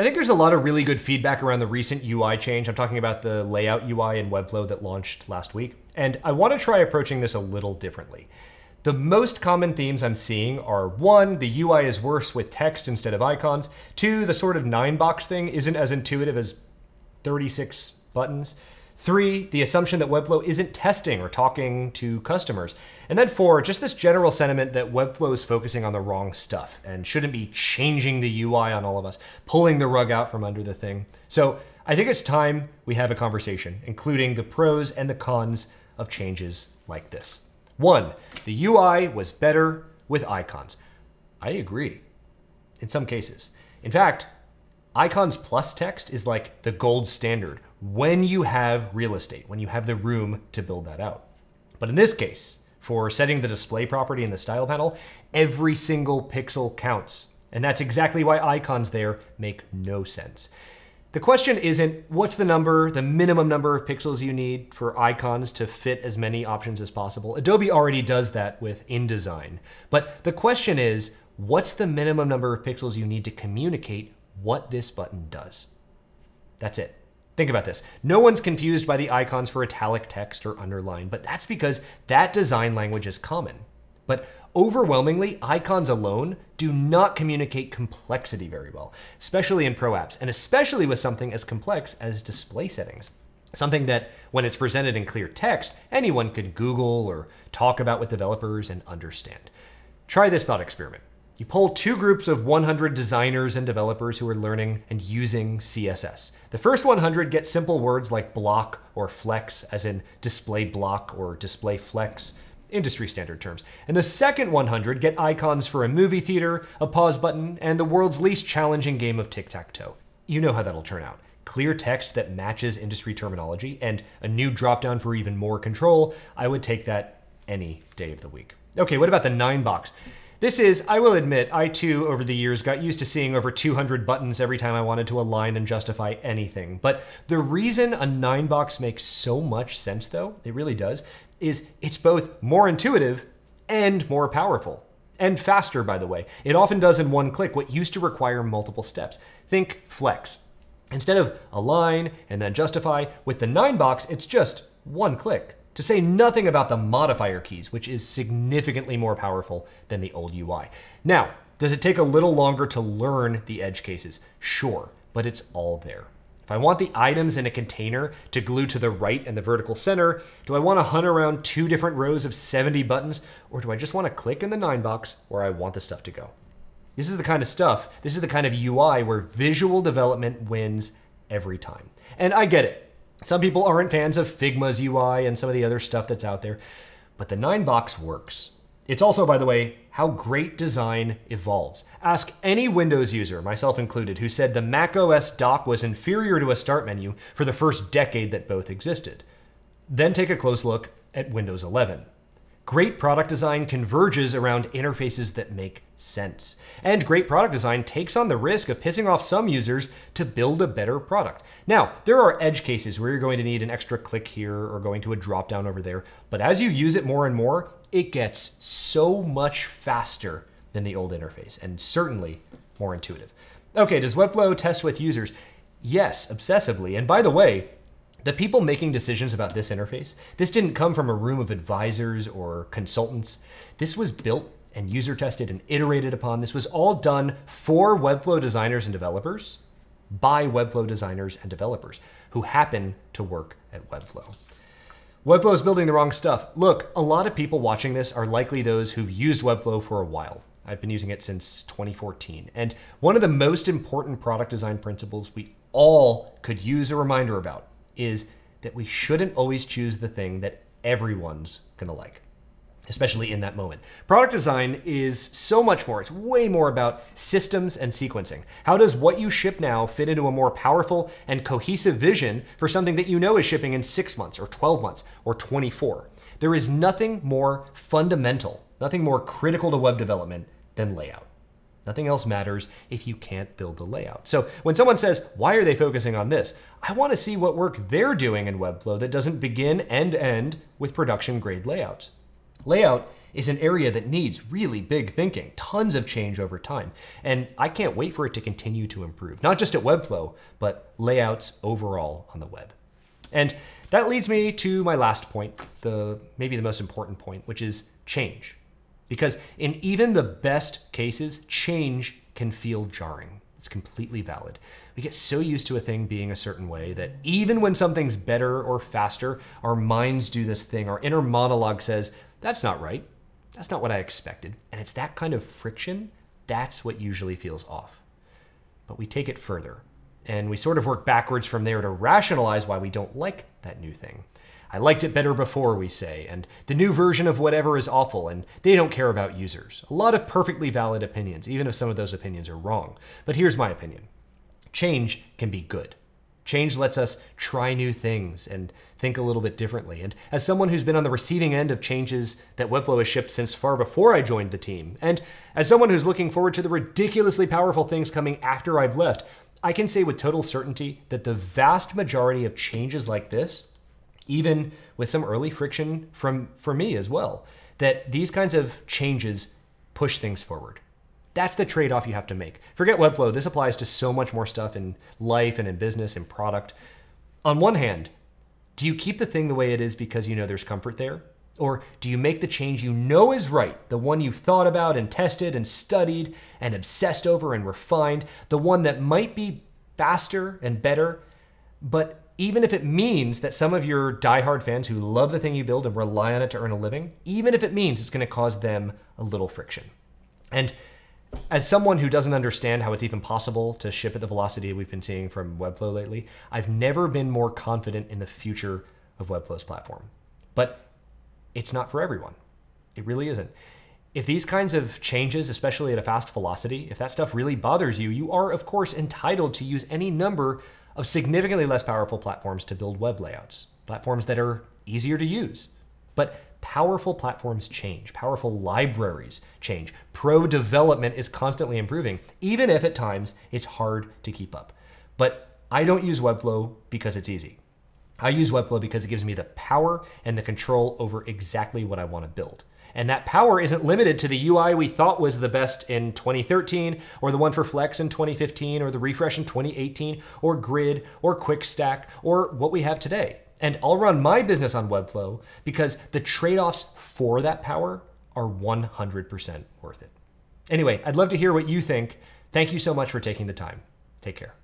I think there's a lot of really good feedback around the recent UI change. I'm talking about the layout UI in Webflow that launched last week. And I want to try approaching this a little differently. The most common themes I'm seeing are one, the UI is worse with text instead of icons. Two, the sort of nine box thing isn't as intuitive as 36 buttons. Three, the assumption that Webflow isn't testing or talking to customers. And then four, just this general sentiment that Webflow is focusing on the wrong stuff and shouldn't be changing the UI on all of us, pulling the rug out from under the thing. So I think it's time we have a conversation, including the pros and the cons of changes like this. One, the UI was better with icons. I agree, in some cases. In fact, icons plus text is like the gold standard when you have real estate, when you have the room to build that out. But in this case, for setting the display property in the style panel, every single pixel counts. And that's exactly why icons there make no sense. The question isn't what's the number, the minimum number of pixels you need for icons to fit as many options as possible. Adobe already does that with InDesign. But the question is what's the minimum number of pixels you need to communicate what this button does? That's it. Think about this. No one's confused by the icons for italic text or underline, but that's because that design language is common. But overwhelmingly, icons alone do not communicate complexity very well, especially in pro apps, and especially with something as complex as display settings. Something that, when it's presented in clear text, anyone could Google or talk about with developers and understand. Try this thought experiment. You poll two groups of 100 designers and developers who are learning and using CSS. The first 100 get simple words like block or flex, as in display block or display flex, industry standard terms. And the second 100 get icons for a movie theater, a pause button, and the world's least challenging game of tic tac toe. You know how that'll turn out. Clear text that matches industry terminology and a new dropdown for even more control. I would take that any day of the week. Okay, what about the nine box? This is, I will admit, I too, over the years, got used to seeing over 200 buttons every time I wanted to align and justify anything. But the reason a 9 box makes so much sense, though, it really does, is it's both more intuitive and more powerful. And faster, by the way. It often does in one click what used to require multiple steps. Think flex. Instead of align and then justify, with the 9 box, it's just one click. To say nothing about the modifier keys, which is significantly more powerful than the old UI. Now, does it take a little longer to learn the edge cases? Sure, but it's all there. If I want the items in a container to glue to the right and the vertical center, do I want to hunt around two different rows of 70 buttons, or do I just want to click in the 9 box where I want the stuff to go? This is the kind of stuff, this is the kind of UI where visual development wins every time. And I get it. Some people aren't fans of Figma's UI and some of the other stuff that's out there, but the 9 box works. It's also, by the way, how great design evolves. Ask any Windows user, myself included, who said the Mac OS dock was inferior to a start menu for the first decade that both existed. Then take a close look at Windows 11. Great product design converges around interfaces that make sense. And great product design takes on the risk of pissing off some users to build a better product. Now, there are edge cases where you're going to need an extra click here or going to a drop down over there, but as you use it more and more, it gets so much faster than the old interface and certainly more intuitive. Okay, does Webflow test with users? Yes, obsessively. And by the way, the people making decisions about this interface, this didn't come from a room of advisors or consultants. This was built and user tested and iterated upon. This was all done for Webflow designers and developers by Webflow designers and developers who happen to work at Webflow. Webflow is building the wrong stuff. Look, a lot of people watching this are likely those who've used Webflow for a while. I've been using it since 2014. And one of the most important product design principles we all could use a reminder about is that we shouldn't always choose the thing that everyone's gonna like, especially in that moment. Product design is so much more, it's way more about systems and sequencing. How does what you ship now fit into a more powerful and cohesive vision for something that you know is shipping in six months or 12 months or 24? There is nothing more fundamental, nothing more critical to web development than layout. Nothing else matters if you can't build the layout. So when someone says, why are they focusing on this? I want to see what work they're doing in Webflow that doesn't begin and end with production grade layouts. Layout is an area that needs really big thinking, tons of change over time. And I can't wait for it to continue to improve, not just at Webflow, but layouts overall on the web. And that leads me to my last point, the maybe the most important point, which is change. Because in even the best cases, change can feel jarring. It's completely valid. We get so used to a thing being a certain way that even when something's better or faster, our minds do this thing. Our inner monologue says, that's not right. That's not what I expected. And it's that kind of friction, that's what usually feels off. But we take it further, and we sort of work backwards from there to rationalize why we don't like that new thing. I liked it better before, we say, and the new version of whatever is awful, and they don't care about users. A lot of perfectly valid opinions, even if some of those opinions are wrong. But here's my opinion change can be good. Change lets us try new things and think a little bit differently. And as someone who's been on the receiving end of changes that Webflow has shipped since far before I joined the team, and as someone who's looking forward to the ridiculously powerful things coming after I've left, I can say with total certainty that the vast majority of changes like this even with some early friction from for me as well, that these kinds of changes push things forward. That's the trade-off you have to make. Forget Webflow, this applies to so much more stuff in life and in business and product. On one hand, do you keep the thing the way it is because you know there's comfort there? Or do you make the change you know is right, the one you've thought about and tested and studied and obsessed over and refined, the one that might be faster and better, but even if it means that some of your diehard fans who love the thing you build and rely on it to earn a living, even if it means it's going to cause them a little friction. And as someone who doesn't understand how it's even possible to ship at the velocity we've been seeing from Webflow lately, I've never been more confident in the future of Webflow's platform. But it's not for everyone. It really isn't. If these kinds of changes, especially at a fast velocity, if that stuff really bothers you, you are, of course, entitled to use any number of significantly less powerful platforms to build web layouts, platforms that are easier to use. But powerful platforms change, powerful libraries change. Pro development is constantly improving, even if at times it's hard to keep up. But I don't use Webflow because it's easy. I use Webflow because it gives me the power and the control over exactly what I want to build. And that power isn't limited to the UI we thought was the best in 2013, or the one for Flex in 2015, or the refresh in 2018, or Grid, or QuickStack, or what we have today. And I'll run my business on Webflow because the trade offs for that power are 100% worth it. Anyway, I'd love to hear what you think. Thank you so much for taking the time. Take care.